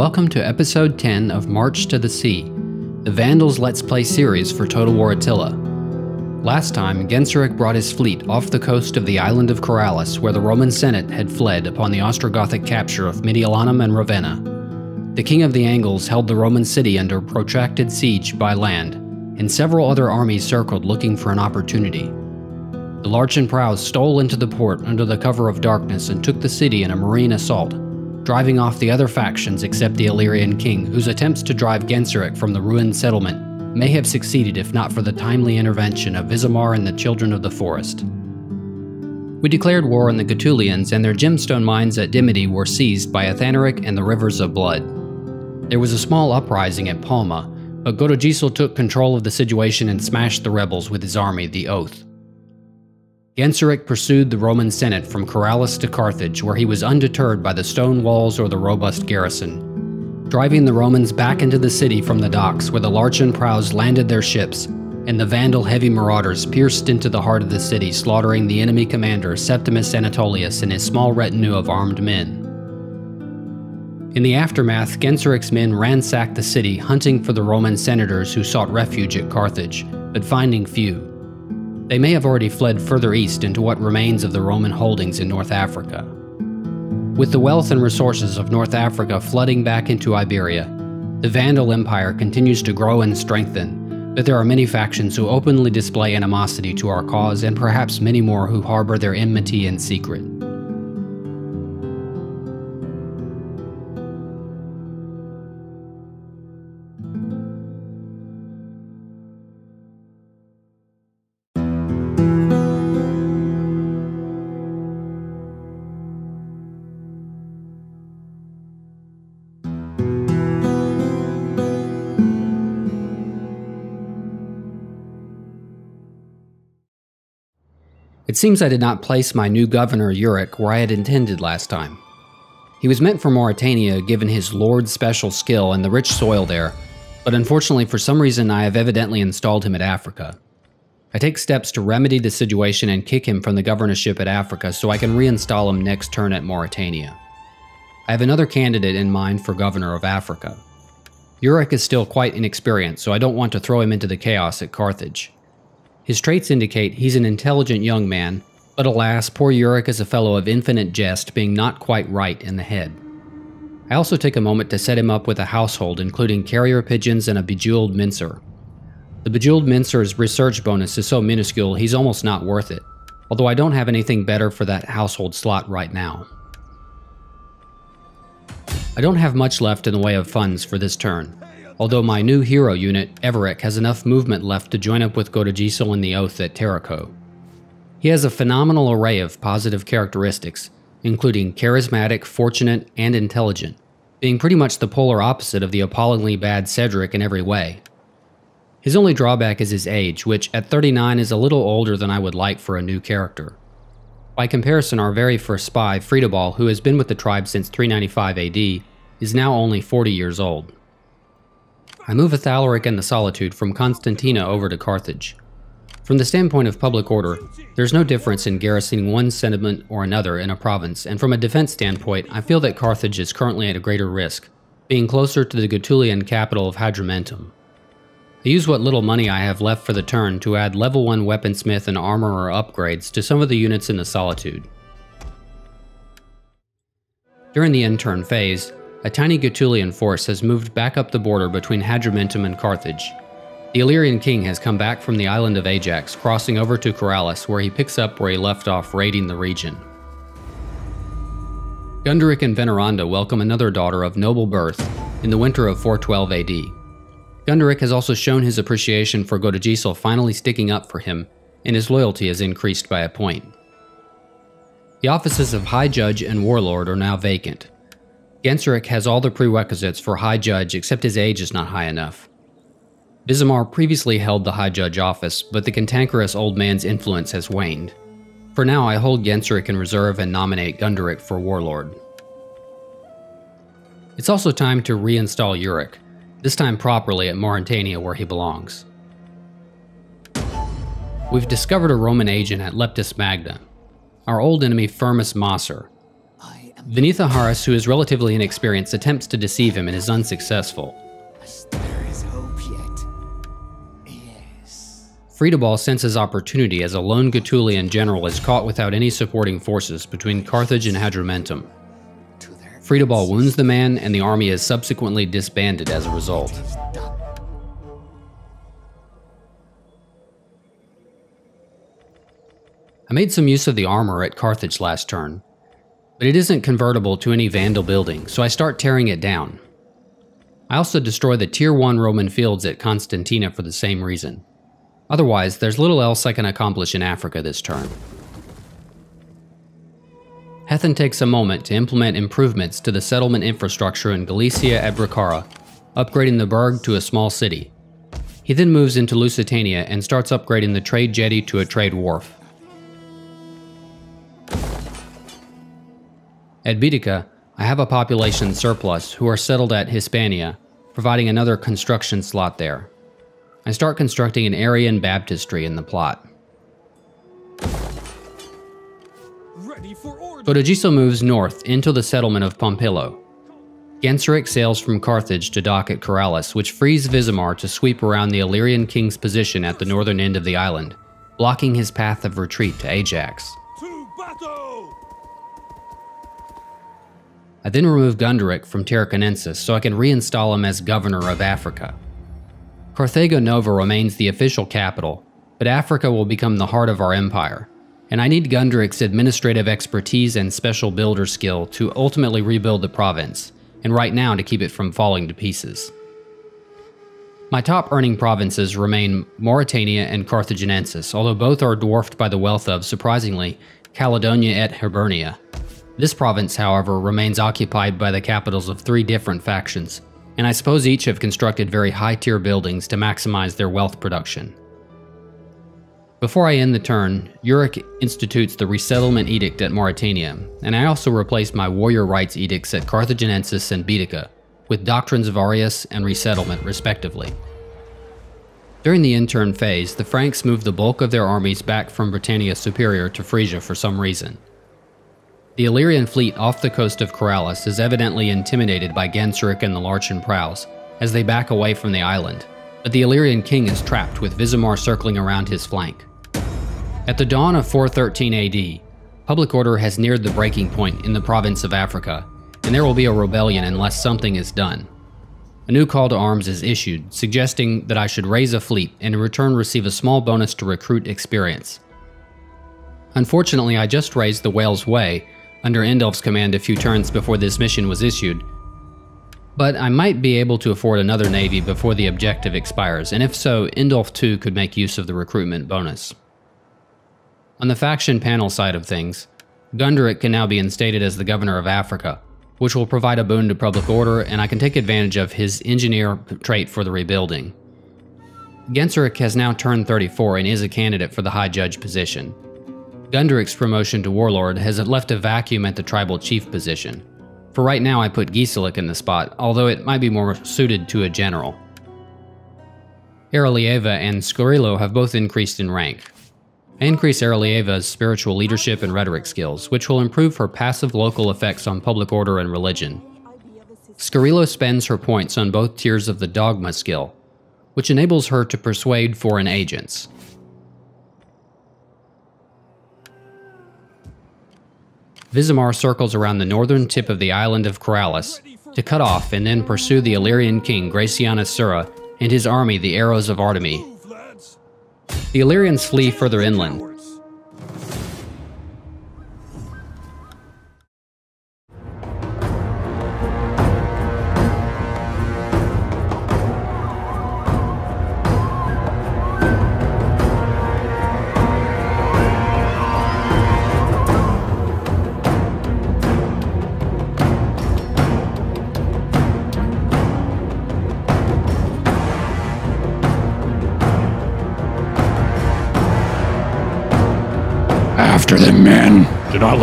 Welcome to episode 10 of March to the Sea, the Vandals Let's Play series for Total War Attila. Last time, Genseric brought his fleet off the coast of the island of Coralis, where the Roman Senate had fled upon the Ostrogothic capture of Mediolanum and Ravenna. The King of the Angles held the Roman city under protracted siege by land, and several other armies circled looking for an opportunity. The Larchen prows stole into the port under the cover of darkness and took the city in a marine assault, driving off the other factions except the Illyrian king, whose attempts to drive Genseric from the ruined settlement may have succeeded if not for the timely intervention of Visimar and the Children of the Forest. We declared war on the Gaetulians, and their gemstone mines at Dimity were seized by Athanaric and the Rivers of Blood. There was a small uprising at Palma, but Godegisel took control of the situation and smashed the rebels with his army, the Oath. Genseric pursued the Roman Senate from Coralis to Carthage, where he was undeterred by the stone walls or the robust garrison, driving the Romans back into the city from the docks where the Larchen prows landed their ships, and the Vandal heavy marauders pierced into the heart of the city, slaughtering the enemy commander Septimus Anatolius and his small retinue of armed men. In the aftermath, Genseric's men ransacked the city, hunting for the Roman senators who sought refuge at Carthage, but finding few. They may have already fled further east into what remains of the Roman holdings in North Africa. With the wealth and resources of North Africa flooding back into Iberia, the Vandal Empire continues to grow and strengthen, but there are many factions who openly display animosity to our cause and perhaps many more who harbor their enmity in secret. It seems I did not place my new governor, Uric, where I had intended last time. He was meant for Mauritania given his lord's special skill and the rich soil there, but unfortunately for some reason I have evidently installed him at Africa. I take steps to remedy the situation and kick him from the governorship at Africa so I can reinstall him next turn at Mauritania. I have another candidate in mind for governor of Africa. Uric is still quite inexperienced, so I don't want to throw him into the chaos at Carthage. His traits indicate he's an intelligent young man, but alas, poor Uric is a fellow of infinite jest, being not quite right in the head. I also take a moment to set him up with a household, including carrier pigeons and a bejeweled mincer. The bejeweled mincer's research bonus is so minuscule he's almost not worth it, although I don't have anything better for that household slot right now. I don't have much left in the way of funds for this turn, although my new hero unit, Everic, has enough movement left to join up with Godegisel in the Oath at Tarraco. He has a phenomenal array of positive characteristics, including charismatic, fortunate, and intelligent, being pretty much the polar opposite of the appallingly bad Cedric in every way. His only drawback is his age, which at 39 is a little older than I would like for a new character. By comparison, our very first spy, Friedebald, who has been with the tribe since 395 AD, is now only 40 years old. I move Athalaric and the Solitude from Constantina over to Carthage. From the standpoint of public order, there's no difference in garrisoning one sentiment or another in a province, and from a defense standpoint, I feel that Carthage is currently at a greater risk, being closer to the Gaetulian capital of Hadrumetum. I use what little money I have left for the turn to add level 1 weaponsmith and armorer upgrades to some of the units in the Solitude. During the end turn phase, a tiny Gaetulian force has moved back up the border between Hadrumetum and Carthage. The Illyrian king has come back from the island of Ajax, crossing over to Coralis, where he picks up where he left off raiding the region. Gunderic and Veneranda welcome another daughter of noble birth in the winter of 412 AD. Gunderic has also shown his appreciation for Godegisel finally sticking up for him, and his loyalty has increased by a point. The offices of High Judge and Warlord are now vacant, Genseric has all the prerequisites for High Judge except his age is not high enough. Visimar previously held the High Judge office, but the cantankerous old man's influence has waned. For now, I hold Genseric in reserve and nominate Gunderic for Warlord. It's also time to reinstall Uric, this time properly at Mauritania where he belongs. We've discovered a Roman agent at Leptis Magna, our old enemy Firmus Masser, Vinitha who is relatively inexperienced, attempts to deceive him and is unsuccessful. There is hope yet. Yes. Friedebald senses opportunity as a lone Gaetulian general is caught without any supporting forces between Carthage and Hadrumetum. Friedebald wounds the man, and the army is subsequently disbanded as a result. I made some use of the armor at Carthage last turn, but it isn't convertible to any Vandal building, so I start tearing it down. I also destroy the Tier 1 Roman fields at Constantina for the same reason. Otherwise, there's little else I can accomplish in Africa this turn. Hethan takes a moment to implement improvements to the settlement infrastructure in Galicia Ebricara, upgrading the burg to a small city. He then moves into Lusitania and starts upgrading the trade jetty to a trade wharf. At Baetica, I have a population surplus who are settled at Hispania, providing another construction slot there. I start constructing an Arian baptistry in the plot. Godegisel moves north into the settlement of Pompaelo. Genseric sails from Carthage to dock at Corrales, which frees Visimar to sweep around the Illyrian king's position at the northern end of the island, blocking his path of retreat to Ajax. I then remove Gunderic from Tarraconensis so I can reinstall him as governor of Africa. Carthago Nova remains the official capital, but Africa will become the heart of our empire, and I need Gunderic's administrative expertise and special builder skill to ultimately rebuild the province, and right now to keep it from falling to pieces. My top earning provinces remain Mauritania and Carthaginensis, although both are dwarfed by the wealth of, surprisingly, Caledonia et Hibernia, this province, however, remains occupied by the capitals of three different factions, and I suppose each have constructed very high tier buildings to maximize their wealth production. Before I end the turn, Euric institutes the Resettlement Edict at Mauritania, and I also replace my Warrior Rights Edicts at Carthaginensis and Baetica with Doctrines of Arius and Resettlement, respectively. During the intern phase, the Franks moved the bulk of their armies back from Britannia Superior to Frisia for some reason, the Illyrian fleet off the coast of Corrales is evidently intimidated by Genseric and the Larchen Prows as they back away from the island, but the Illyrian king is trapped with Visimar circling around his flank. At the dawn of 413 AD, public order has neared the breaking point in the province of Africa, and there will be a rebellion unless something is done. A new call to arms is issued, suggesting that I should raise a fleet and in return receive a small bonus to recruit experience. Unfortunately, I just raised the Whale's Way, under Indulf's command a few turns before this mission was issued. But I might be able to afford another navy before the objective expires, and if so, Indulf too could make use of the recruitment bonus. On the faction panel side of things, Gunderic can now be instated as the governor of Africa, which will provide a boon to public order, and I can take advantage of his engineer trait for the rebuilding. Genseric has now turned 34 and is a candidate for the High Judge position. Gunderic's promotion to Warlord has left a vacuum at the tribal chief position. For right now, I put Giselic in the spot, although it might be more suited to a general. Aralieva and Scarillo have both increased in rank. I increase Aralieva's spiritual leadership and rhetoric skills, which will improve her passive local effects on public order and religion. Scarillo spends her points on both tiers of the dogma skill, which enables her to persuade foreign agents. Visimar circles around the northern tip of the island of Corrales to cut off and then pursue the Illyrian king Gracianus Sura and his army, the Arrows of Artemi. The Illyrians flee further inland,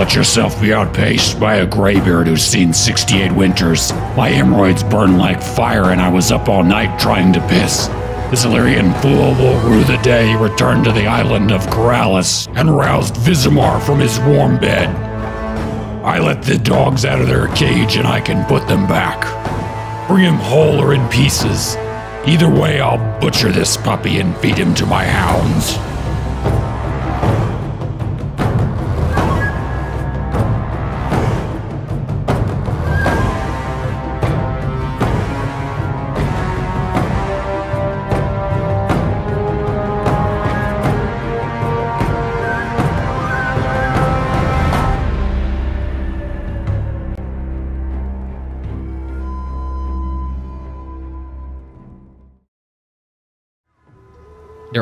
let yourself be outpaced by a graybeard who's seen 68 winters. My hemorrhoids burn like fire, and I was up all night trying to piss. This Illyrian fool will rue the day he returned to the island of Corallus and roused Visimar from his warm bed. I let the dogs out of their cage and I can put them back. Bring him whole or in pieces. Either way, I'll butcher this puppy and feed him to my hounds.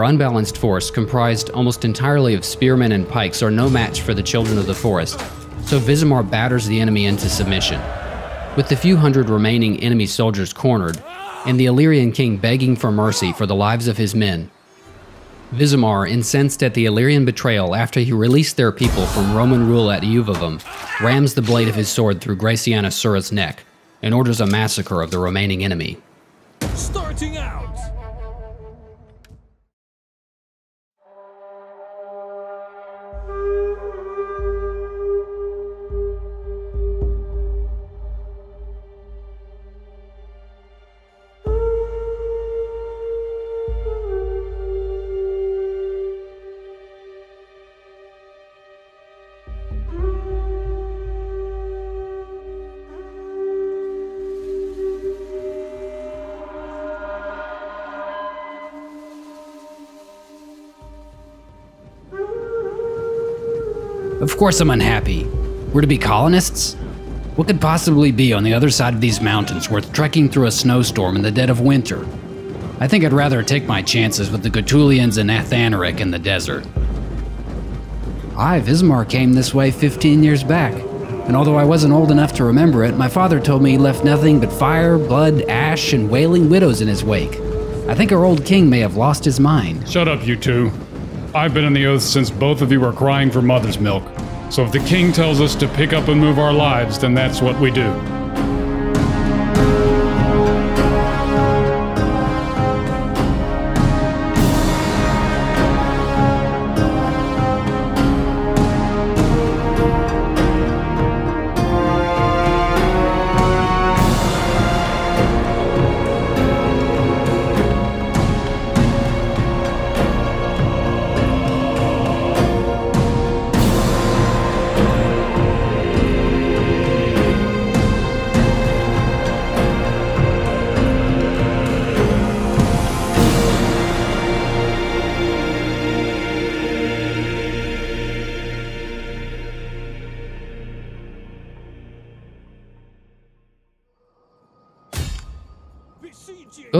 Unbalanced force, comprised almost entirely of spearmen and pikes, are no match for the children of the forest, so Visimar batters the enemy into submission. With the few hundred remaining enemy soldiers cornered, and the Illyrian king begging for mercy for the lives of his men, Visimar, incensed at the Illyrian betrayal after he released their people from Roman rule at Iuvavum, rams the blade of his sword through Graciana Sura's neck and orders a massacre of the remaining enemy. Starting out! Of course I'm unhappy. We're to be colonists? What could possibly be on the other side of these mountains worth trekking through a snowstorm in the dead of winter? I think I'd rather take my chances with the Gaetulians and Athanaric in the desert. I, Visimar, came this way 15 years back, and although I wasn't old enough to remember it, my father told me he left nothing but fire, blood, ash, and wailing widows in his wake. I think our old king may have lost his mind. Shut up, you two. I've been in the oath since both of you were crying for mother's milk. So if the king tells us to pick up and move our lives, then that's what we do.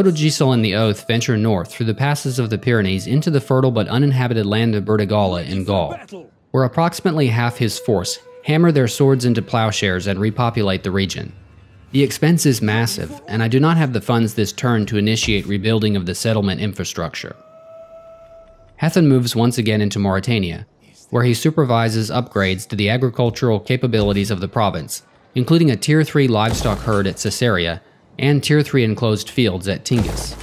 Godegisel and the Oath venture north through the passes of the Pyrenees into the fertile but uninhabited land of Burdigala in Gaul, where approximately half his force hammer their swords into plowshares and repopulate the region. The expense is massive, and I do not have the funds this turn to initiate rebuilding of the settlement infrastructure. Hethan moves once again into Mauritania, where he supervises upgrades to the agricultural capabilities of the province, including a Tier 3 livestock herd at Caesarea and Tier 3 enclosed fields at Tingis.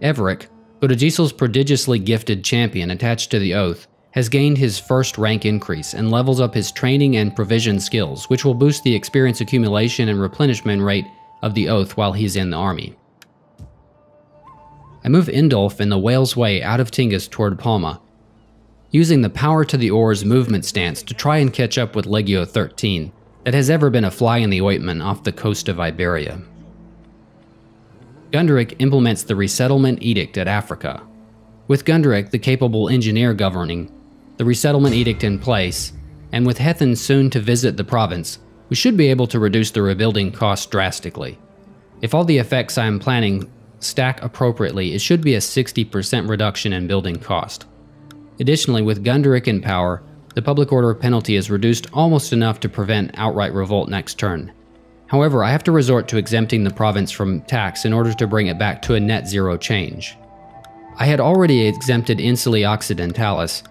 Everic, Godegisel's prodigiously gifted champion attached to the Oath, has gained his first rank increase and levels up his training and provision skills, which will boost the experience accumulation and replenishment rate of the Oath while he's in the army. I move Indulf in the Whale's Way out of Tingis toward Palma, using the power to the oars movement stance to try and catch up with Legio 13, that has ever been a fly in the ointment off the coast of Iberia. Gunderic implements the Resettlement Edict at Africa. With Gunderic, the capable engineer governing, the Resettlement Edict in place, and with Hethan soon to visit the province, we should be able to reduce the rebuilding cost drastically. If all the effects I am planning stack appropriately, it should be a 60% reduction in building cost. Additionally, with Gunderic in power, the public order penalty is reduced almost enough to prevent outright revolt next turn, However, I have to resort to exempting the province from tax in order to bring it back to a net zero change. I had already exempted Insuli Occidentalis,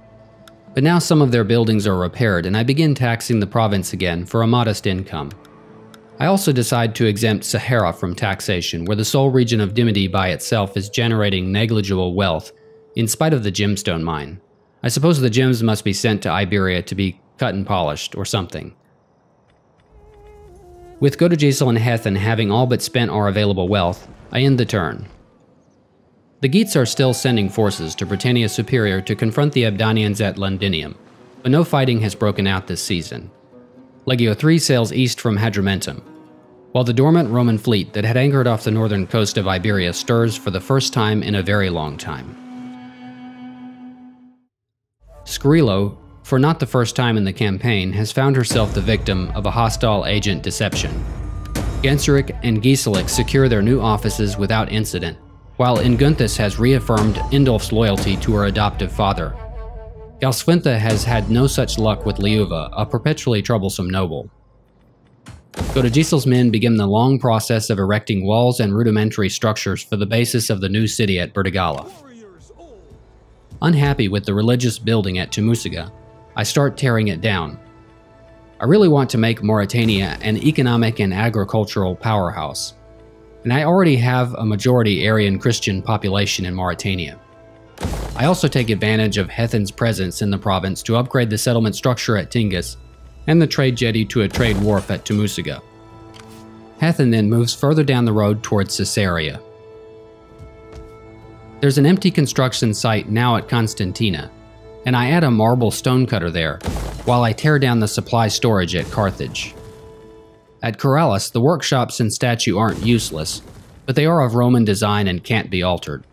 but now some of their buildings are repaired and I begin taxing the province again for a modest income. I also decide to exempt Sahara from taxation, where the sole region of Dimity by itself is generating negligible wealth, in spite of the gemstone mine. I suppose the gems must be sent to Iberia to be cut and polished, or something. With Godegisel and Hethen having all but spent our available wealth, I end the turn. The Geats are still sending forces to Britannia Superior to confront the Abdanians at Londinium, but no fighting has broken out this season. Legio III sails east from Hadrumetum, while the dormant Roman fleet that had anchored off the northern coast of Iberia stirs for the first time in a very long time. Scarillo, for not the first time in the campaign, has found herself the victim of a hostile agent deception. Genseric and Giselic secure their new offices without incident, while Ingunthus has reaffirmed Indulf's loyalty to her adoptive father. Galswintha has had no such luck with Liuva, a perpetually troublesome noble. Godegisel's men begin the long process of erecting walls and rudimentary structures for the basis of the new city at Burdigala. Unhappy with the religious building at Tumusiga, I start tearing it down. I really want to make Mauritania an economic and agricultural powerhouse, and I already have a majority Arian Christian population in Mauritania. I also take advantage of Hethen's presence in the province to upgrade the settlement structure at Tingis and the trade jetty to a trade wharf at Tumusiga. Hethen then moves further down the road towards Caesarea. There's an empty construction site now at Constantina, and I add a marble stonecutter there, while I tear down the supply storage at Carthage. At Corrales, the workshops and statue aren't useless, but they are of Roman design and can't be altered.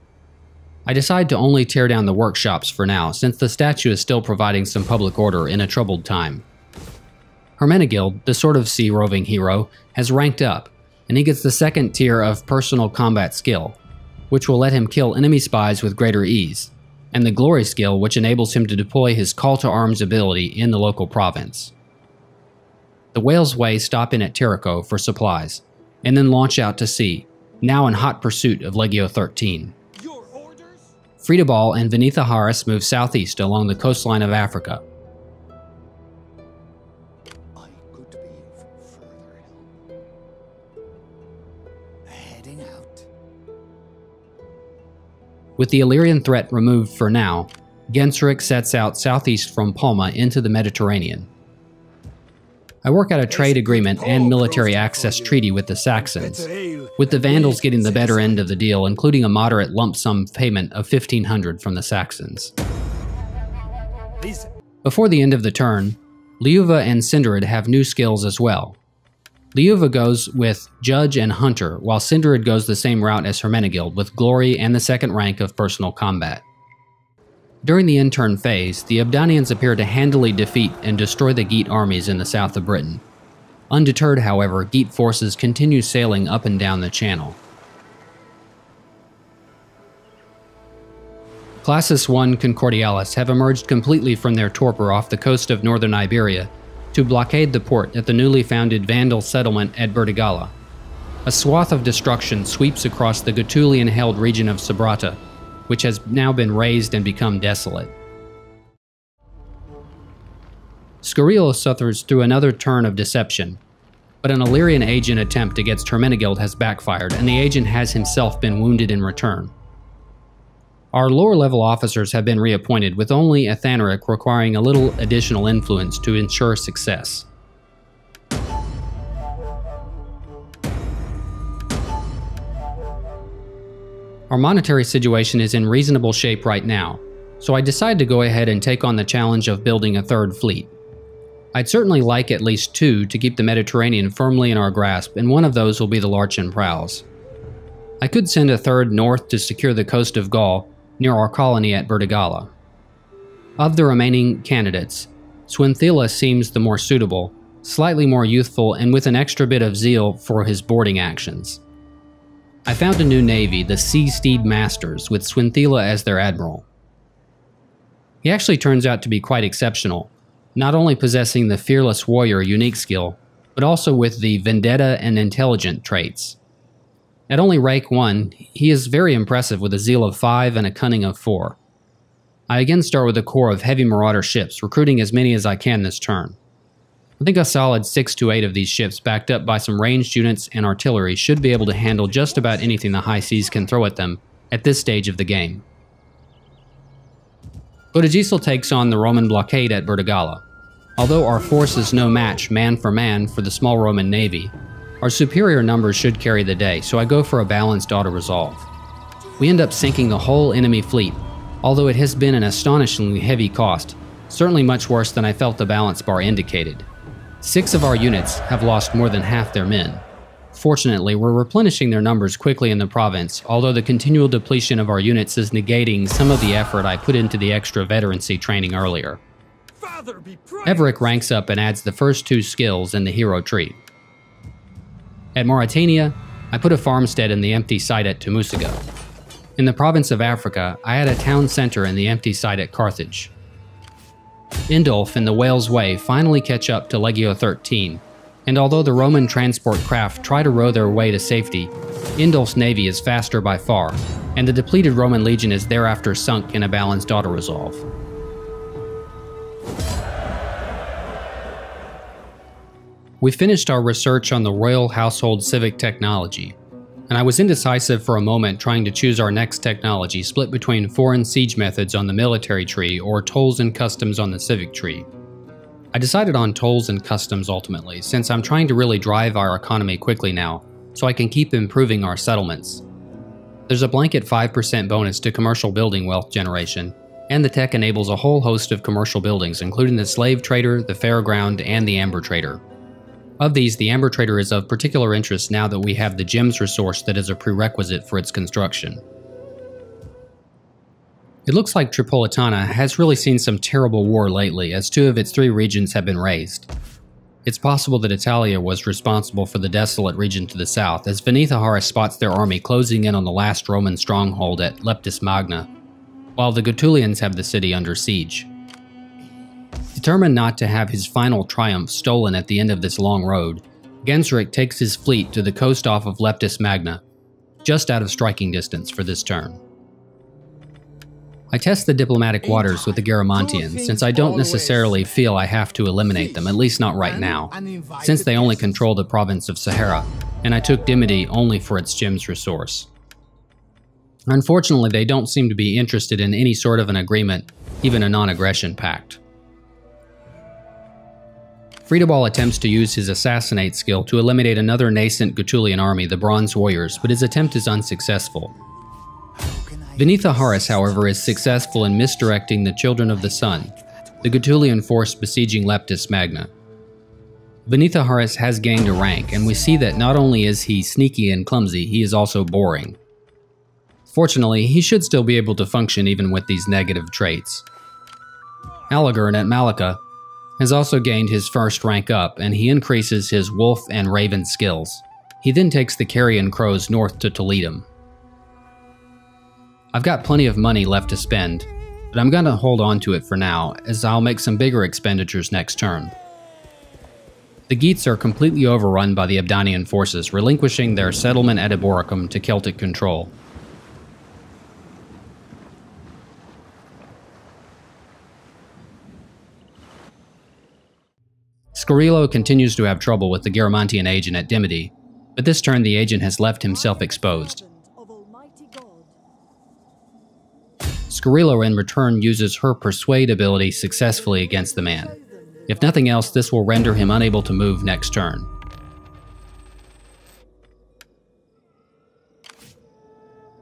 I decide to only tear down the workshops for now, since the statue is still providing some public order in a troubled time. Hermenegild, the sort of sea roving hero, has ranked up, and he gets the second tier of personal combat skill, which will let him kill enemy spies with greater ease, and the glory skill, which enables him to deploy his call to arms ability in the local province. The Whale's Way stop in at Tarraco for supplies, and then launch out to sea, now in hot pursuit of Legio 13. Friedebald and Venethaharis move southeast along the coastline of Africa, With the Illyrian threat removed for now, Genseric sets out southeast from Palma into the Mediterranean. I work out a trade agreement and military access treaty with the Saxons, with the Vandals getting the better end of the deal, including a moderate lump sum payment of 1500 from the Saxons. Before the end of the turn, Liuva and Cinderid have new skills as well, Liuva goes with Judge and Hunter, while Cinderid goes the same route as Hermenegild with Glory and the second rank of personal combat. During the intern phase, the Abdanians appear to handily defeat and destroy the Geat armies in the south of Britain. Undeterred, however, Geat forces continue sailing up and down the channel. Classis I Concordialis have emerged completely from their torpor off the coast of northern Iberia to blockade the port at the newly founded Vandal settlement at Burdigala. A swath of destruction sweeps across the Gaetulian held region of Sabrata, which has now been razed and become desolate. Scarillo suffers through another turn of deception, but an Illyrian agent attempt against Hermenegild has backfired, and the agent has himself been wounded in return. Our lower level officers have been reappointed, with only Athanaric requiring a little additional influence to ensure success. Our monetary situation is in reasonable shape right now, so I decide to go ahead and take on the challenge of building a third fleet. I'd certainly like at least two to keep the Mediterranean firmly in our grasp, and one of those will be the Larchen Prows. I could send a third north to secure the coast of Gaul, near our colony at Burdigala. Of the remaining candidates, Swinthila seems the more suitable, slightly more youthful, and with an extra bit of zeal for his boarding actions. I found a new navy, the Sea Steed Masters, with Swinthila as their admiral. He actually turns out to be quite exceptional, not only possessing the fearless warrior unique skill, but also with the vendetta and intelligent traits. At only rank 1, he is very impressive with a zeal of 5 and a cunning of 4. I again start with a core of heavy marauder ships, recruiting as many as I can this turn. I think a solid 6 to 8 of these ships, backed up by some ranged units and artillery, should be able to handle just about anything the high seas can throw at them at this stage of the game. Godegisel takes on the Roman blockade at Burdigala. Although our force is no match man for man for the small Roman navy, Our superior numbers should carry the day, so I go for a balanced auto-resolve. We end up sinking the whole enemy fleet, although it has been an astonishingly heavy cost, certainly much worse than I felt the balance bar indicated. Six of our units have lost more than half their men. Fortunately, we're replenishing their numbers quickly in the province, although the continual depletion of our units is negating some of the effort I put into the extra veterancy training earlier. Father be praised. Everic ranks up and adds the first two skills in the hero tree. At Mauritania, I put a farmstead in the empty site at Tumusiga. In the province of Africa, I had a town center in the empty site at Carthage. Indulf and the Whale's Way finally catch up to Legio 13, and although the Roman transport craft try to row their way to safety, Indulf's navy is faster by far, and the depleted Roman legion is thereafter sunk in a balanced auto-resolve. We finished our research on the Royal Household Civic Technology, and I was indecisive for a moment trying to choose our next technology split between foreign siege methods on the military tree or tolls and customs on the civic tree. I decided on tolls and customs ultimately, since I'm trying to really drive our economy quickly now, so I can keep improving our settlements. There's a blanket 5% bonus to commercial building wealth generation, and the tech enables a whole host of commercial buildings, including the slave trader, the fairground, and the amber trader. Of these, the Amber Trader is of particular interest now that we have the gems resource that is a prerequisite for its construction. It looks like Tripolitana has really seen some terrible war lately, as two of its three regions have been razed. It's possible that Italia was responsible for the desolate region to the south, as Venethaharis spots their army closing in on the last Roman stronghold at Leptis Magna, while the Gaetulians have the city under siege. Determined not to have his final triumph stolen at the end of this long road, Genseric takes his fleet to the coast off of Leptis Magna, just out of striking distance for this turn. I test the diplomatic waters with the Garamantians, since I don't necessarily feel I have to eliminate them, at least not right now, since they only control the province of Sahara, and I took Dimity only for its gems resource. Unfortunately, they don't seem to be interested in any sort of an agreement, even a non-aggression pact. Friedebald attempts to use his assassinate skill to eliminate another nascent Gaetulian army, the Bronze Warriors, but his attempt is unsuccessful. Venethaharis, however, is successful in misdirecting the Children of the Sun, the Gaetulian force besieging Leptis Magna. Venethaharis has gained a rank, and we see that not only is he sneaky and clumsy, he is also boring. Fortunately, he should still be able to function even with these negative traits. Alagern at Malaca has also gained his first rank up, and he increases his wolf and raven skills. He then takes the carrion crows north to Toledo. I've got plenty of money left to spend, but I'm gonna hold on to it for now, as I'll make some bigger expenditures next turn. The Geats are completely overrun by the Abdanian forces, relinquishing their settlement at Eboracum to Celtic control. Scarillo continues to have trouble with the Garamantian agent at Dimity, but this turn the agent has left himself exposed. Scarillo in return uses her persuade ability successfully against the man. If nothing else, this will render him unable to move next turn.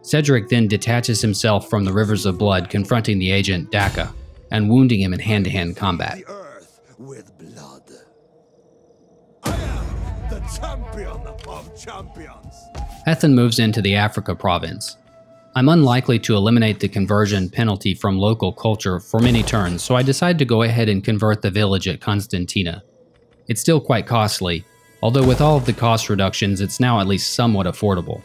Cedric then detaches himself from the rivers of blood, confronting the agent Daka and wounding him in hand-to-hand -hand combat. Champion of champions. Ethan moves into the Africa province. I'm unlikely to eliminate the conversion penalty from local culture for many turns, so I decide to go ahead and convert the village at Constantina. It's still quite costly, although with all of the cost reductions, it's now at least somewhat affordable.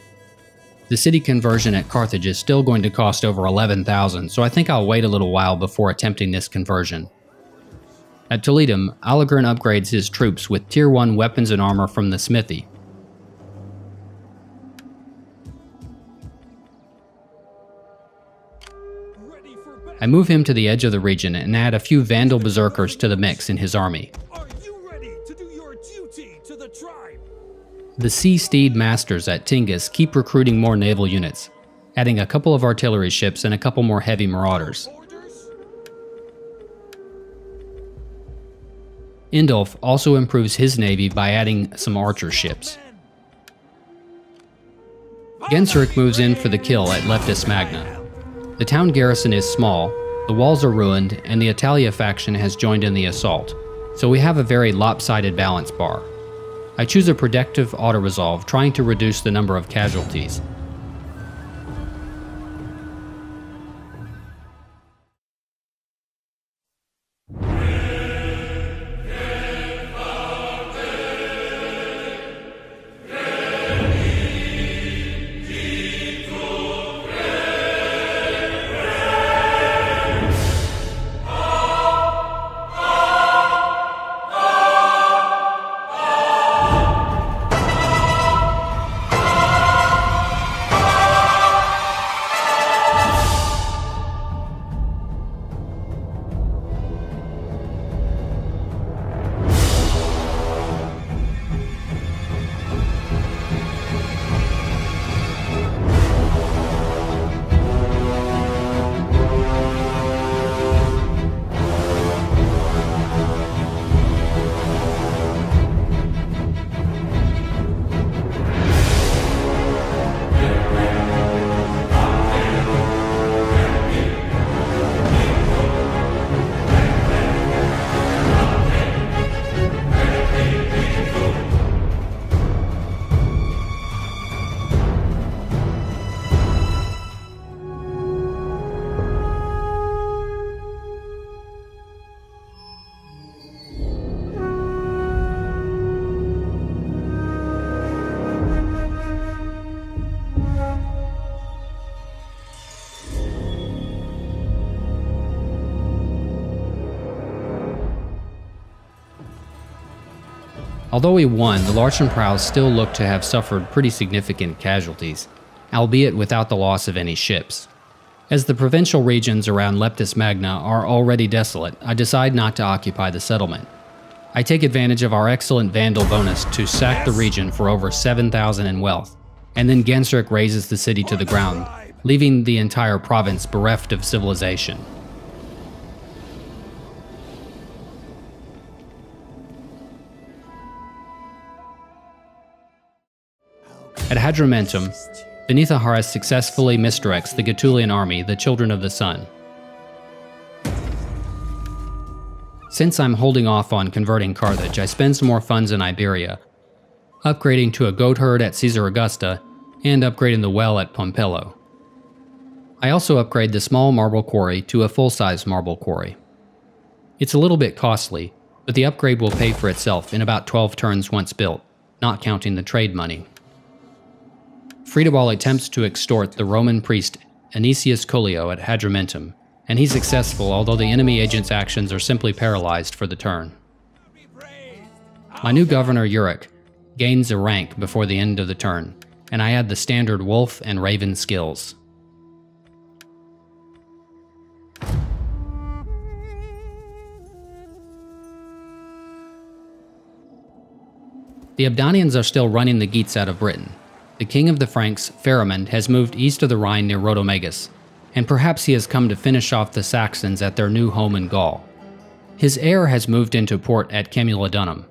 The city conversion at Carthage is still going to cost over 11,000, so I think I'll wait a little while before attempting this conversion. At Toledo, Alagern upgrades his troops with Tier 1 weapons and armor from the smithy. I move him to the edge of the region and add a few Vandal Berserkers to the mix in his army. Are you ready to do your duty to the tribe? The Sea Steed Masters at Tingis keep recruiting more naval units, adding a couple of artillery ships and a couple more heavy marauders. Indulf also improves his navy by adding some archer ships. Genseric moves in for the kill at Leptis Magna. The town garrison is small, the walls are ruined, and the Italia faction has joined in the assault, so we have a very lopsided balance bar. I choose a protective auto-resolve, trying to reduce the number of casualties, Although we won, the Larchen Prows still looked to have suffered pretty significant casualties, albeit without the loss of any ships. As the provincial regions around Leptis Magna are already desolate, I decide not to occupy the settlement. I take advantage of our excellent Vandal bonus to sack the region for over 7,000 in wealth, and then Genseric razes the city to the ground, leaving the entire province bereft of civilization. At Hadrumetum, Venethaharis successfully misdirects the Gaetulian army, the Children of the Sun. Since I'm holding off on converting Carthage, I spend some more funds in Iberia, upgrading to a goat herd at Caesar Augusta, and upgrading the well at Pompaelo. I also upgrade the small marble quarry to a full-size marble quarry. It's a little bit costly, but the upgrade will pay for itself in about 12 turns once built, not counting the trade money. Friedebald attempts to extort the Roman priest Anicius Collio at Hadrumetum, and he's successful although the enemy agent's actions are simply paralyzed for the turn. My new governor, Uric, gains a rank before the end of the turn, and I add the standard wolf and raven skills. The Abdanians are still running the Geats out of Britain, the king of the Franks, Pharamond, has moved east of the Rhine near Rhodomagus, and perhaps he has come to finish off the Saxons at their new home in Gaul. His heir has moved into port at Camulodunum.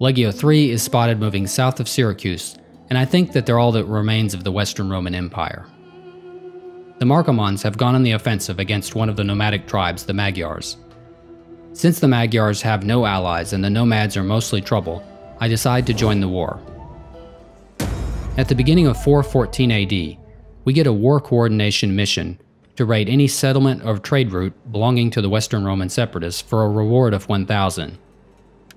Legio III is spotted moving south of Syracuse, and I think that they're all that remains of the Western Roman Empire. The Marcomanns have gone on the offensive against one of the nomadic tribes, the Magyars. Since the Magyars have no allies and the nomads are mostly trouble, I decide to join the war. At the beginning of 414 AD, we get a war coordination mission to raid any settlement or trade route belonging to the Western Roman separatists for a reward of 1,000.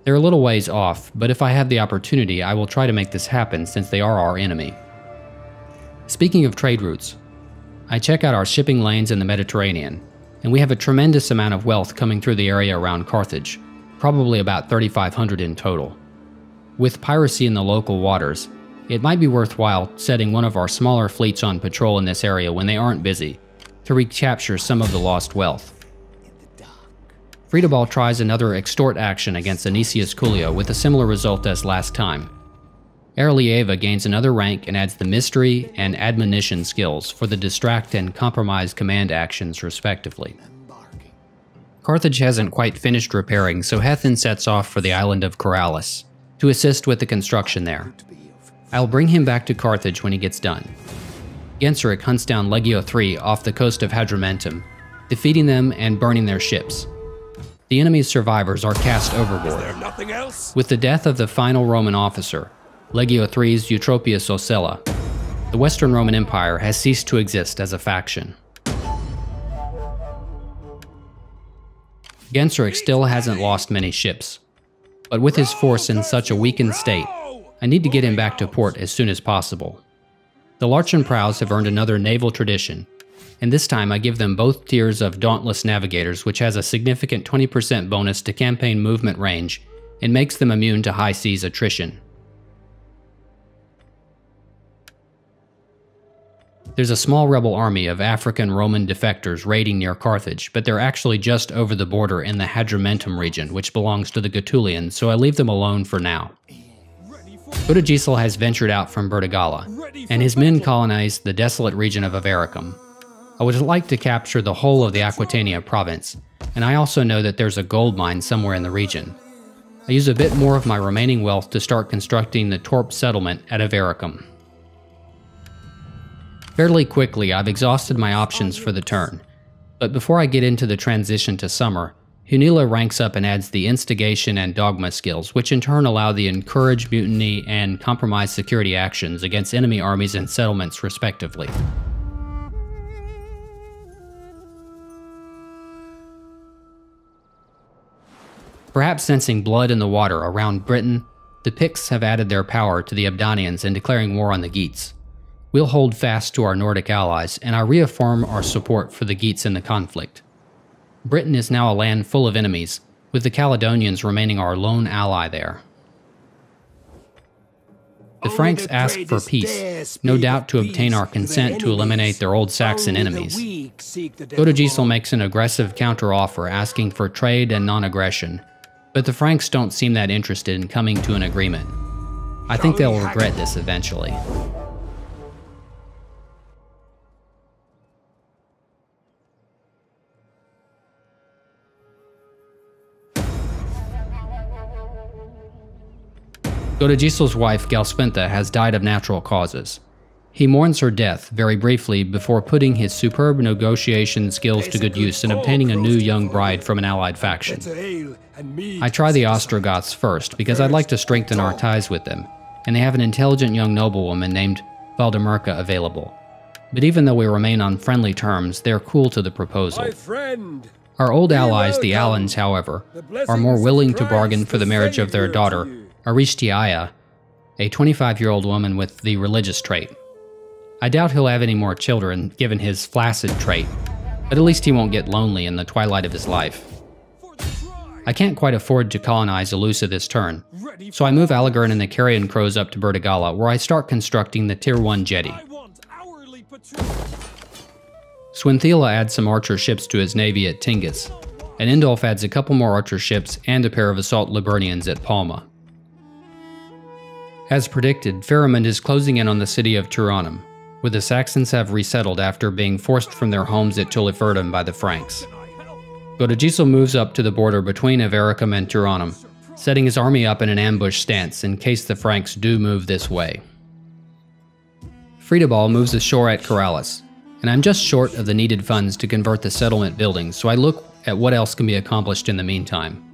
They're a little ways off, but if I have the opportunity, I will try to make this happen since they are our enemy. Speaking of trade routes, I check out our shipping lanes in the Mediterranean, and we have a tremendous amount of wealth coming through the area around Carthage, probably about 3,500 in total. With piracy in the local waters, it might be worthwhile setting one of our smaller fleets on patrol in this area when they aren't busy, to recapture some of the lost wealth. Friedebald tries another extort action against Anicius Collio with a similar result as last time. Erlieva gains another rank and adds the mystery and admonition skills for the distract and compromise command actions respectively. Carthage hasn't quite finished repairing, so Hethen sets off for the island of Corallus to assist with the construction there. I'll bring him back to Carthage when he gets done. Genseric hunts down Legio III off the coast of Hadrumetum, defeating them and burning their ships. The enemy's survivors are cast overboard. With the death of the final Roman officer, Legio III's Eutropius Ocella, the Western Roman Empire has ceased to exist as a faction. Genseric still hasn't lost many ships, but with his force in such a weakened state, I need to get him back to port as soon as possible. The Larchen Prows have earned another naval tradition, and this time I give them both tiers of Dauntless Navigators, which has a significant 20% bonus to campaign movement range and makes them immune to high seas attrition. There's a small rebel army of African Roman defectors raiding near Carthage, but they're actually just over the border in the Hadrumetum region, which belongs to the Gaetulians, so I leave them alone for now. Godegisel has ventured out from Burdigala, and his men colonized the desolate region of Avaricum. I would like to capture the whole of the Aquitania province, and I also know that there's a gold mine somewhere in the region. I use a bit more of my remaining wealth to start constructing the Torp settlement at Avaricum. Fairly quickly, I've exhausted my options for the turn, but before I get into the transition to summer, Hunilla ranks up and adds the instigation and dogma skills, which in turn allow the encourage mutiny and compromise security actions against enemy armies and settlements respectively. Perhaps sensing blood in the water around Britain, the Picts have added their power to the Ebdanians in declaring war on the Geats. We'll hold fast to our Nordic allies, and I reaffirm our support for the Geats in the conflict. Britain is now a land full of enemies, with the Caledonians remaining our lone ally there. The Franks ask for peace, no doubt to obtain our consent to eliminate their old Saxon enemies. Godegisel makes an aggressive counteroffer asking for trade and non-aggression, but the Franks don't seem that interested in coming to an agreement. I think they'll regret this eventually. Godegisel's wife, Galspintha, has died of natural causes. He mourns her death very briefly before putting his superb negotiation skills to good use in obtaining a new young bride from an allied faction. I try the Ostrogoths first because I'd like to strengthen our ties with them, and they have an intelligent young noblewoman named Valdemirka available. But even though we remain on friendly terms, they're cool to the proposal. Our old allies, the Alans, however, are more willing to bargain for the marriage of their daughter Arishtiaya, a 25 year old woman with the religious trait. I doubt he'll have any more children given his flaccid trait, but at least he won't get lonely in the twilight of his life. I can't quite afford to colonize Alusa this turn, so I move Aligern and the Carrion Crows up to Burdigala, where I start constructing the Tier 1 jetty. Swinthila adds some archer ships to his navy at Tingis, and Indulf adds a couple more archer ships and a pair of assault Liburnians at Palma. As predicted, Pharamond is closing in on the city of Turanum, where the Saxons have resettled after being forced from their homes at Tuliferdum by the Franks. Godegisel moves up to the border between Avaricum and Turanum, setting his army up in an ambush stance in case the Franks do move this way. Friedebald moves ashore at Caralis, and I'm just short of the needed funds to convert the settlement buildings, so I look at what else can be accomplished in the meantime.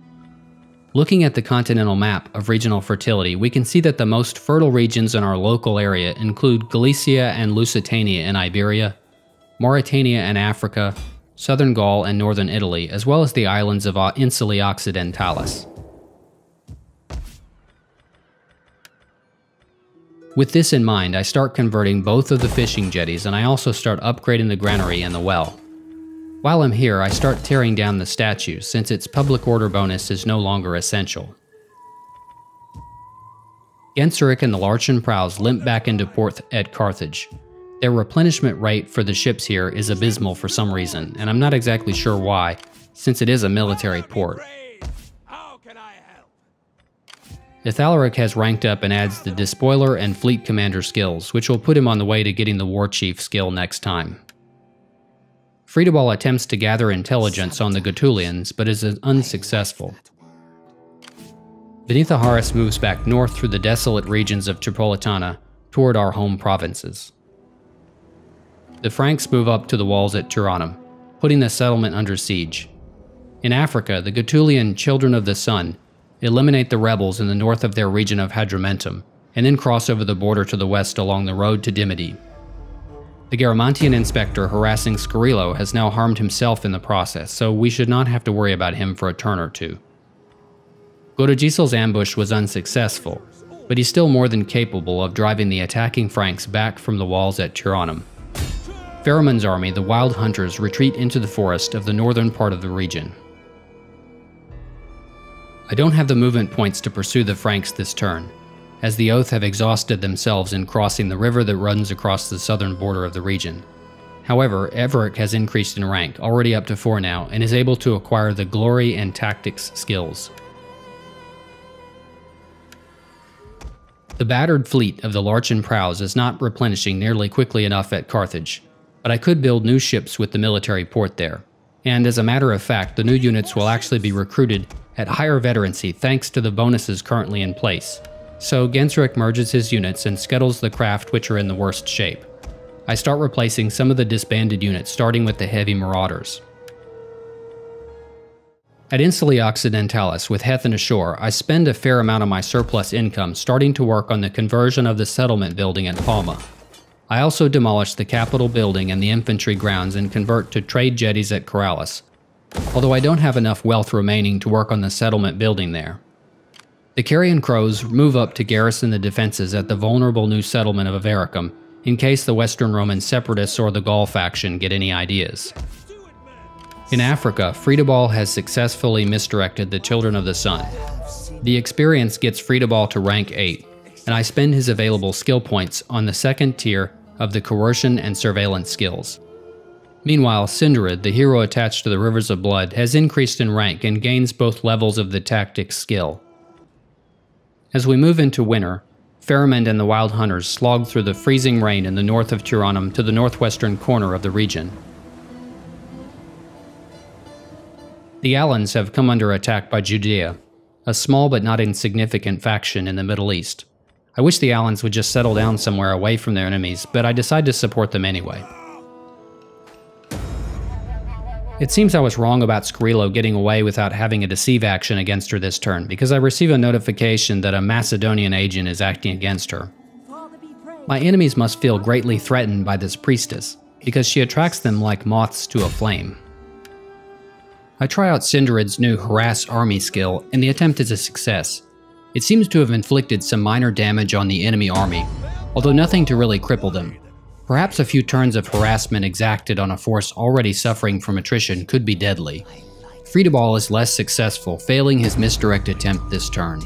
Looking at the continental map of regional fertility, we can see that the most fertile regions in our local area include Galicia and Lusitania in Iberia, Mauritania and Africa, southern Gaul and northern Italy, as well as the islands of Insulae Occidentalis. With this in mind, I start converting both of the fishing jetties and I also start upgrading the granary and the well. While I'm here, I start tearing down the statue since its public order bonus is no longer essential. Genseric and the Larchen Prows limp back into port at Carthage. Their replenishment rate for the ships here is abysmal for some reason, and I'm not exactly sure why, since it is a military port. Ethalaric has ranked up and adds the Despoiler and Fleet Commander skills, which will put him on the way to getting the War Chief skill next time. Friedebald attempts to gather intelligence on the Gaetulians, but is unsuccessful. Venethaharis moves back north through the desolate regions of Tripolitana, toward our home provinces. The Franks move up to the walls at Turanum, putting the settlement under siege. In Africa, the Gaetulian Children of the Sun eliminate the rebels in the north of their region of Hadrumetum, and then cross over the border to the west along the road to Dimity. The Garamantian inspector harassing Scarillo has now harmed himself in the process, so we should not have to worry about him for a turn or two. Godegisel's ambush was unsuccessful, but he's still more than capable of driving the attacking Franks back from the walls at Turanum. Pharamond's army, the Wild Hunters, retreat into the forest of the northern part of the region. I don't have the movement points to pursue the Franks this turn, as the Oath have exhausted themselves in crossing the river that runs across the southern border of the region. However, Everic has increased in rank, already up to 4 now, and is able to acquire the Glory and Tactics skills. The battered fleet of the Larchen Prows is not replenishing nearly quickly enough at Carthage, but I could build new ships with the military port there. And as a matter of fact, the new units will actually be recruited at higher veterancy thanks to the bonuses currently in place. So Genseric merges his units and scuttles the craft which are in the worst shape. I start replacing some of the disbanded units, starting with the heavy marauders. At Insulae Occidentalis, with Hethen ashore, I spend a fair amount of my surplus income starting to work on the conversion of the settlement building at Palma. I also demolish the Capitol building and the infantry grounds and convert to trade jetties at Caralis, although I don't have enough wealth remaining to work on the settlement building there. The Carrion Crows move up to garrison the defenses at the vulnerable new settlement of Avaricum in case the Western Roman separatists or the Gaul faction get any ideas. In Africa, Friedebald has successfully misdirected the Children of the Sun. The experience gets Friedebald to rank 8, and I spend his available skill points on the second tier of the coercion and surveillance skills. Meanwhile, Sindarid, the hero attached to the Rivers of Blood, has increased in rank and gains both levels of the tactics skill. As we move into winter, Pharamond and the Wild Hunters slog through the freezing rain in the north of Turanum to the northwestern corner of the region. The Alans have come under attack by Judea, a small but not insignificant faction in the Middle East. I wish the Alans would just settle down somewhere away from their enemies, but I decide to support them anyway. It seems I was wrong about Scarillo getting away without having a deceive action against her this turn, because I receive a notification that a Macedonian agent is acting against her. My enemies must feel greatly threatened by this priestess, because she attracts them like moths to a flame. I try out Sindarid's new Harass Army skill, and the attempt is a success. It seems to have inflicted some minor damage on the enemy army, although nothing to really cripple them. Perhaps a few turns of harassment exacted on a force already suffering from attrition could be deadly. Friedebald is less successful, failing his misdirect attempt this turn.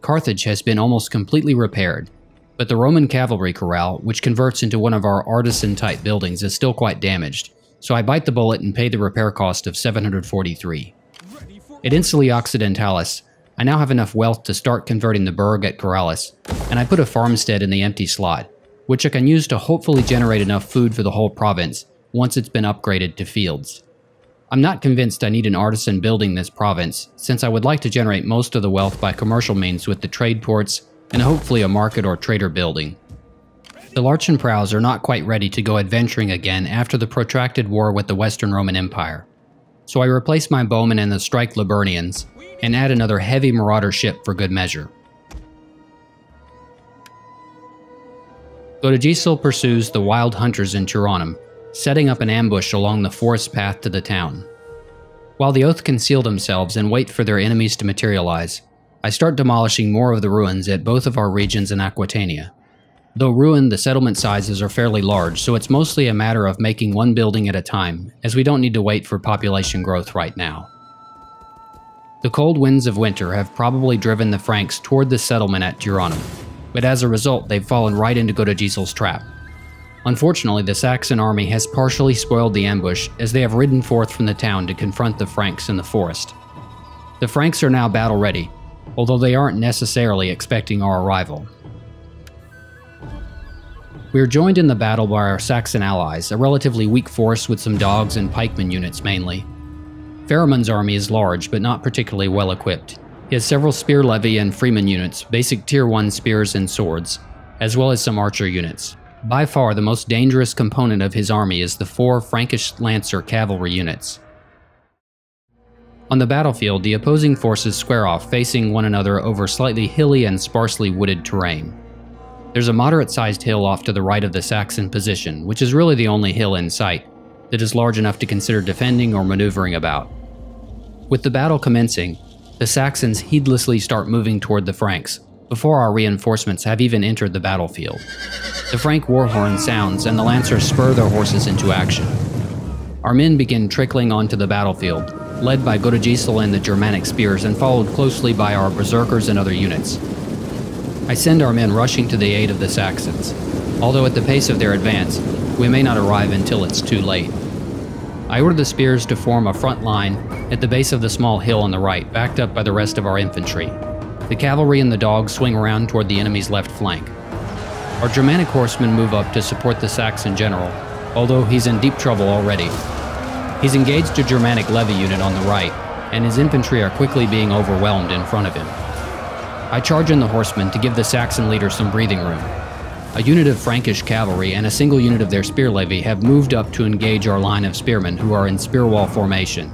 Carthage has been almost completely repaired, but the Roman cavalry corral, which converts into one of our artisan-type buildings, is still quite damaged, so I bite the bullet and pay the repair cost of 743. At Insulae Occidentalis, I now have enough wealth to start converting the burg at Caralis, and I put a farmstead in the empty slot, which I can use to hopefully generate enough food for the whole province once it's been upgraded to fields. I'm not convinced I need an artisan building this province, since I would like to generate most of the wealth by commercial means with the trade ports and hopefully a market or trader building. The Larchen Prows are not quite ready to go adventuring again after the protracted war with the Western Roman Empire. So I replace my bowmen and the strike Liburnians, and add another heavy marauder ship for good measure. Godegisel pursues the wild hunters in Turanum, setting up an ambush along the forest path to the town. While the Oath conceal themselves and wait for their enemies to materialize, I start demolishing more of the ruins at both of our regions in Aquitania. Though ruined, the settlement sizes are fairly large, so it's mostly a matter of making one building at a time, as we don't need to wait for population growth right now. The cold winds of winter have probably driven the Franks toward the settlement at Turanum, but as a result, they've fallen right into Godegisel's trap. Unfortunately, the Saxon army has partially spoiled the ambush as they have ridden forth from the town to confront the Franks in the forest. The Franks are now battle ready, although they aren't necessarily expecting our arrival. We are joined in the battle by our Saxon allies, a relatively weak force with some dogs and pikeman units mainly. Pharamond's army is large, but not particularly well equipped. He has several spear levy and freeman units, basic tier 1 spears and swords, as well as some archer units. By far, the most dangerous component of his army is the four Frankish Lancer cavalry units. On the battlefield, the opposing forces square off, facing one another over slightly hilly and sparsely wooded terrain. There's a moderate sized hill off to the right of the Saxon position, which is really the only hill in sight, that is large enough to consider defending or maneuvering about. With the battle commencing, the Saxons heedlessly start moving toward the Franks, before our reinforcements have even entered the battlefield. The Frank war horn sounds, and the Lancers spur their horses into action. Our men begin trickling onto the battlefield, led by Godegisel and the Germanic spears, and followed closely by our berserkers and other units. I send our men rushing to the aid of the Saxons, although at the pace of their advance, we may not arrive until it's too late. I order the spears to form a front line at the base of the small hill on the right, backed up by the rest of our infantry. The cavalry and the dogs swing around toward the enemy's left flank. Our Germanic horsemen move up to support the Saxon general, although he's in deep trouble already. He's engaged a Germanic levy unit on the right, and his infantry are quickly being overwhelmed in front of him. I charge in the horsemen to give the Saxon leader some breathing room. A unit of Frankish cavalry and a single unit of their spear levy have moved up to engage our line of spearmen who are in spear wall formation.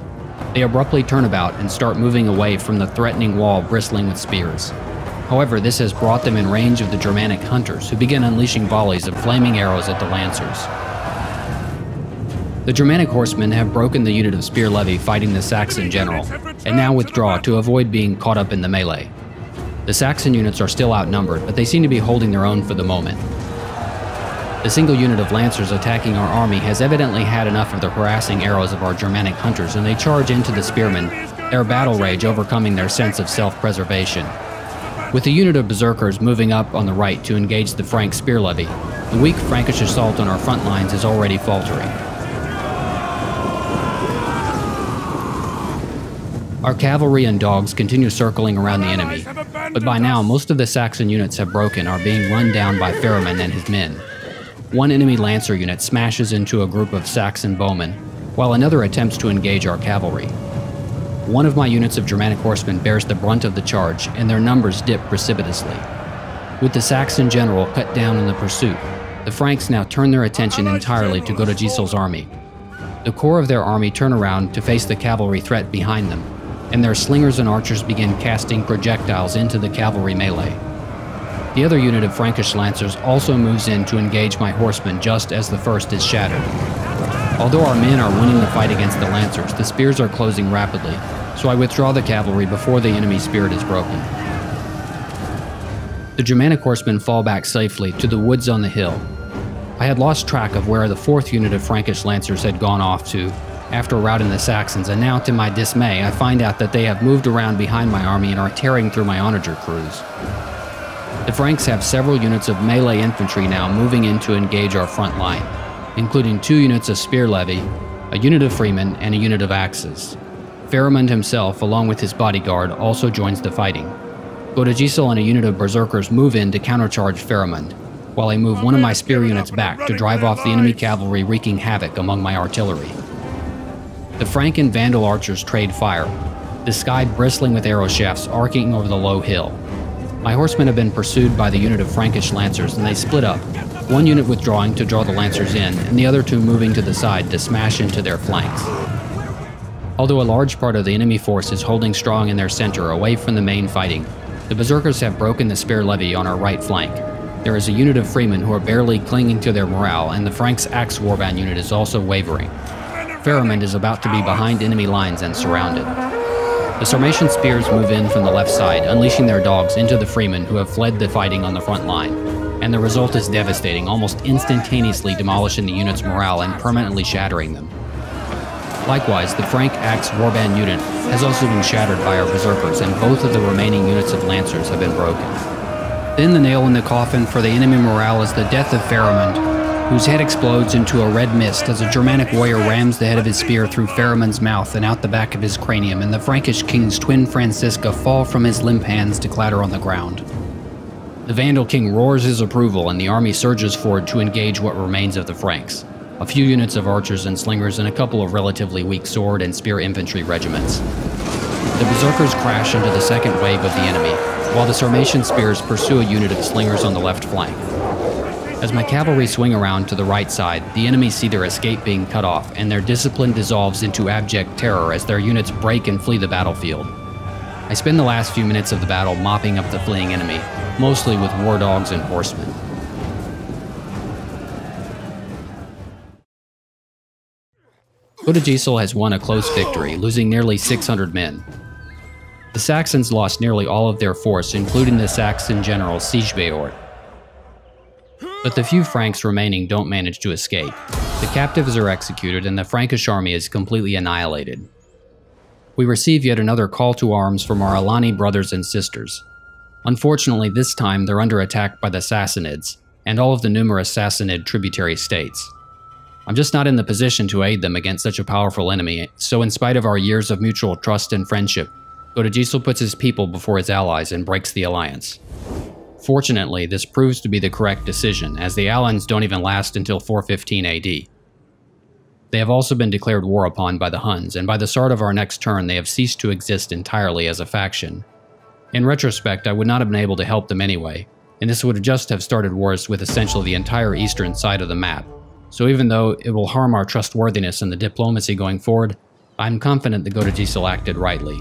They abruptly turn about and start moving away from the threatening wall bristling with spears. However, this has brought them in range of the Germanic hunters, who begin unleashing volleys of flaming arrows at the lancers. The Germanic horsemen have broken the unit of spear levy fighting the Saxon general, and now withdraw to avoid being caught up in the melee. The Saxon units are still outnumbered, but they seem to be holding their own for the moment. The single unit of lancers attacking our army has evidently had enough of the harassing arrows of our Germanic hunters, and they charge into the spearmen, their battle rage overcoming their sense of self-preservation. With the unit of berserkers moving up on the right to engage the Frank spear levy, the weak Frankish assault on our front lines is already faltering. Our cavalry and dogs continue circling around the enemy, but by now most of the Saxon units have broken are being run down by Pharamond and his men. One enemy lancer unit smashes into a group of Saxon bowmen, while another attempts to engage our cavalry. One of my units of Germanic horsemen bears the brunt of the charge, and their numbers dip precipitously. With the Saxon general cut down in the pursuit, the Franks now turn their attention entirely to Godegisel's army. The core of their army turn around to face the cavalry threat behind them, and their slingers and archers begin casting projectiles into the cavalry melee. The other unit of Frankish lancers also moves in to engage my horsemen just as the first is shattered. Although our men are winning the fight against the lancers, the spears are closing rapidly, so I withdraw the cavalry before the enemy spirit is broken. The Germanic horsemen fall back safely to the woods on the hill. I had lost track of where the fourth unit of Frankish lancers had gone off to, after routing the Saxons, and now to my dismay, I find out that they have moved around behind my army and are tearing through my onager crews. The Franks have several units of melee infantry now moving in to engage our front line, including two units of spear levy, a unit of freemen, and a unit of axes. Pharamond himself, along with his bodyguard, also joins the fighting. Godegisel and a unit of berserkers move in to countercharge Pharamond, while I move one of my spear units back to drive off the enemy cavalry wreaking havoc among my artillery. The Frank and Vandal archers trade fire, the sky bristling with arrow shafts arcing over the low hill. My horsemen have been pursued by the unit of Frankish lancers, and they split up, one unit withdrawing to draw the lancers in, and the other two moving to the side to smash into their flanks. Although a large part of the enemy force is holding strong in their center away from the main fighting, the berserkers have broken the spear levy on our right flank. There is a unit of freemen who are barely clinging to their morale, and the Franks' axe warband unit is also wavering. Pharamond is about to be behind enemy lines and surrounded. The Sarmatian spears move in from the left side, unleashing their dogs into the freemen who have fled the fighting on the front line. And the result is devastating, almost instantaneously demolishing the unit's morale and permanently shattering them. Likewise, the Frank Axe Warband unit has also been shattered by our berserkers, and both of the remaining units of lancers have been broken. Then the nail in the coffin for the enemy morale is the death of Pharamond, whose head explodes into a red mist as a Germanic warrior rams the head of his spear through Pharamond's mouth and out the back of his cranium, and the Frankish king's twin Francisca fall from his limp hands to clatter on the ground. The Vandal king roars his approval, and the army surges forward to engage what remains of the Franks a few units of archers and slingers, and a couple of relatively weak sword and spear infantry regiments. The berserkers crash into the second wave of the enemy, while the Sarmatian spears pursue a unit of slingers on the left flank. As my cavalry swing around to the right side, the enemy see their escape being cut off, and their discipline dissolves into abject terror as their units break and flee the battlefield. I spend the last few minutes of the battle mopping up the fleeing enemy, mostly with war dogs and horsemen. Godegisel has won a close victory, losing nearly 600 men. The Saxons lost nearly all of their force, including the Saxon general Sigebeort. But the few Franks remaining don't manage to escape. The captives are executed and the Frankish army is completely annihilated. We receive yet another call to arms from our Alani brothers and sisters. Unfortunately, this time they're under attack by the Sassanids, and all of the numerous Sassanid tributary states. I'm just not in the position to aid them against such a powerful enemy, so in spite of our years of mutual trust and friendship, Godegisel puts his people before his allies and breaks the alliance. Fortunately, this proves to be the correct decision, as the Alans don't even last until 415 AD. They have also been declared war upon by the Huns, and by the start of our next turn, they have ceased to exist entirely as a faction. In retrospect, I would not have been able to help them anyway, and this would just have started wars with essentially the entire eastern side of the map, so even though it will harm our trustworthiness in the diplomacy going forward, I'm confident the Godegisel acted rightly.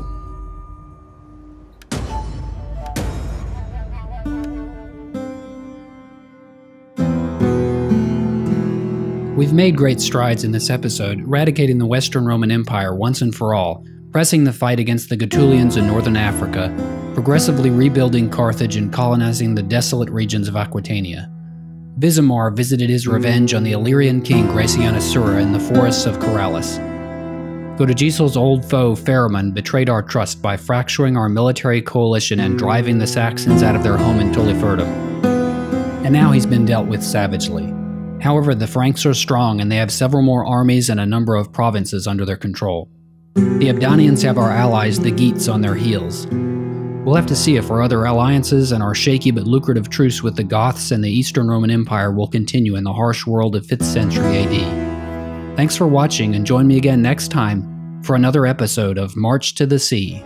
We've made great strides in this episode, eradicating the Western Roman Empire once and for all, pressing the fight against the Gaetulians in northern Africa, progressively rebuilding Carthage and colonizing the desolate regions of Aquitania. Visimar visited his revenge on the Illyrian king Gracianus Sura in the forests of Corallus. Godegisel's old foe Pharamond betrayed our trust by fracturing our military coalition and driving the Saxons out of their home in Tulliferdum. And now he's been dealt with savagely. However, the Franks are strong and they have several more armies and a number of provinces under their control. The Ebdanians have our allies, the Geats, on their heels. We'll have to see if our other alliances and our shaky but lucrative truce with the Goths and the Eastern Roman Empire will continue in the harsh world of 5th century AD. Thanks for watching and join me again next time for another episode of March to the Sea.